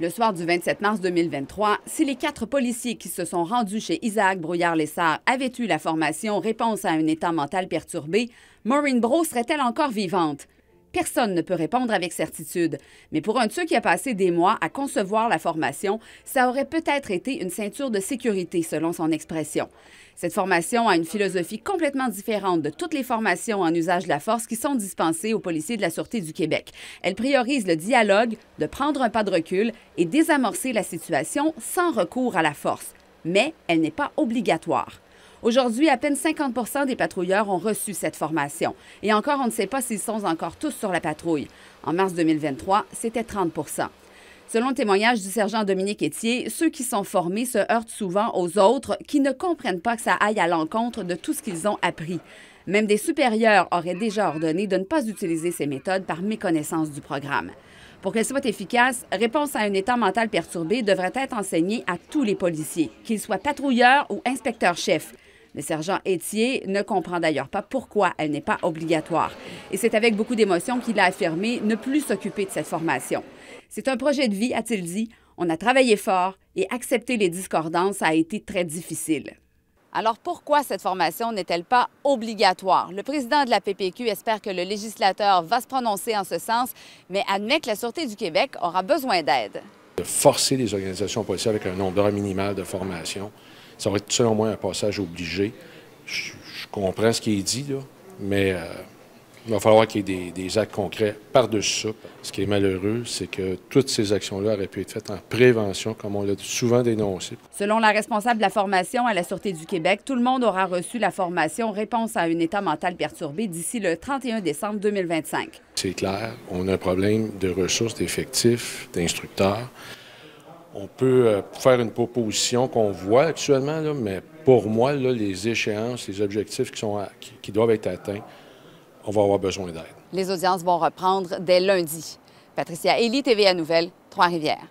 Le soir du 27 mars 2023, si les quatre policiers qui se sont rendus chez Isaac Brouillard-Lessard. Avaient eu la formation? Réponse à un état mental perturbé, Maureen Bro serait-elle encore vivante? Personne ne peut répondre avec certitude. Mais pour un ceux qui a passé des mois à concevoir la formation, ça aurait peut-être été une ceinture de sécurité, selon son expression. Cette formation a une philosophie complètement différente de toutes les formations en usage de la force qui sont dispensées aux policiers de la Sûreté du Québec. Elle priorise le dialogue, de prendre un pas de recul et désamorcer la situation sans recours à la force. Mais elle n'est pas obligatoire. Aujourd'hui, à peine 50% des patrouilleurs ont reçu cette formation. Et encore, on ne sait pas s'ils sont encore tous sur la patrouille. En mars 2023, c'était 30% Selon le témoignage du sergent Dominique Etier, ceux qui sont formés se heurtent souvent aux autres qui ne comprennent pas que ça aille à l'encontre de tout ce qu'ils ont appris. Même des supérieurs auraient déjà ordonné de ne pas utiliser ces méthodes par méconnaissance du programme. Pour qu'elle soit efficace, réponse à un état mental perturbé devrait être enseignée à tous les policiers, qu'ils soient patrouilleurs ou inspecteurs-chefs. Le sergent Etier ne comprend d'ailleurs pas pourquoi elle n'est pas obligatoire. Et c'est avec beaucoup d'émotion qu'il a affirmé ne plus s'occuper de cette formation. C'est un projet de vie, a-t-il dit. On a travaillé fort et accepter les discordances a été très difficile. Alors pourquoi cette formation n'est-elle pas obligatoire? Le président de la PPQ espère que le législateur va se prononcer en ce sens, mais admet que la Sûreté du Québec aura besoin d'aide. De forcer les organisations policières avec un nombre minimal de formation, ça va être selon moi un passage obligé. Je, comprends ce qui est dit, là, mais euh, il va falloir qu'il y ait des, actes concrets par-dessus ça. Ce qui est malheureux, c'est que toutes ces actions-là auraient pu être faites en prévention, comme on l'a souvent dénoncé. Selon la responsable de la formation à la Sûreté du Québec, tout le monde aura reçu la formation Réponse à un état mental perturbé d'ici le 31 décembre 2025. C'est clair, on a un problème de ressources, d'effectifs, d'instructeurs. On peut euh, faire une proposition qu'on voit actuellement, mais pour moi, les échéances, les objectifs qui, doivent être atteints, on va avoir besoin d'aide. Les audiences vont reprendre dès lundi. Patricia Elie, TVA Nouvelle, Trois-Rivières.